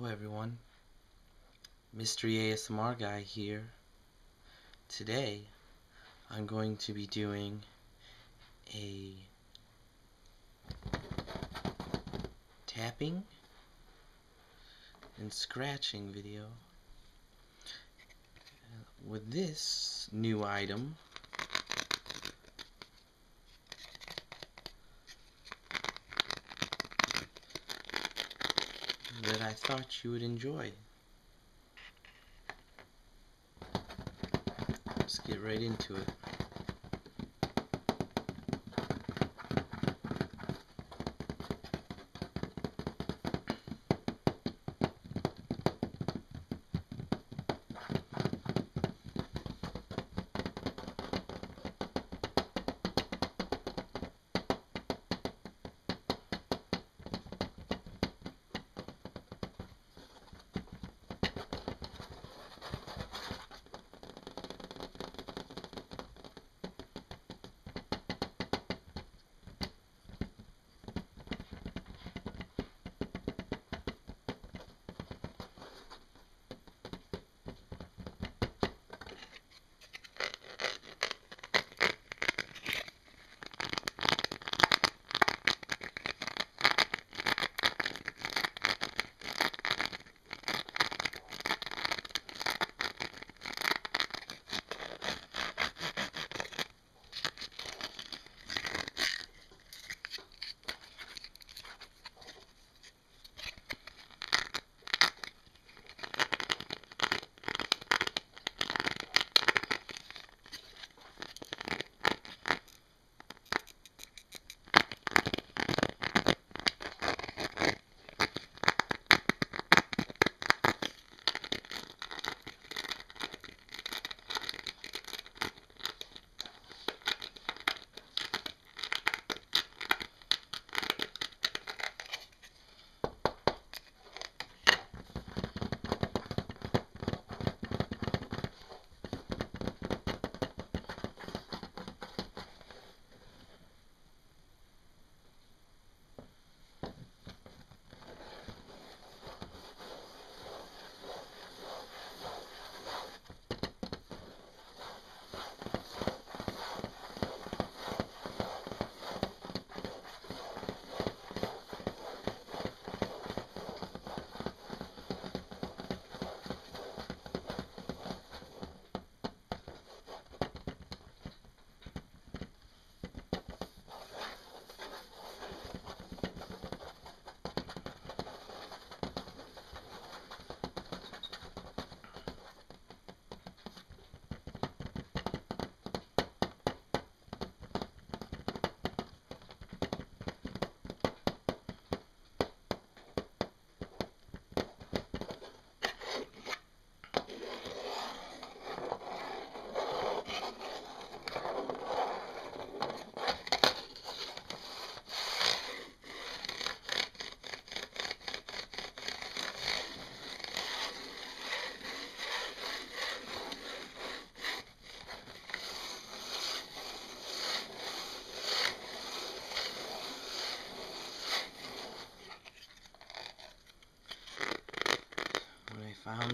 Hello everyone, Mystery ASMR Guy here. Today, I'm going to be doing a tapping and scratching video uh, with this new item that I thought you would enjoy. Let's get right into it.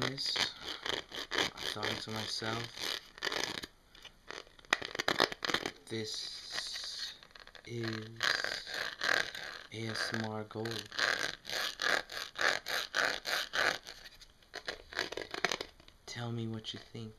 This, I thought to myself, this is ASMR Gold. Tell me what you think.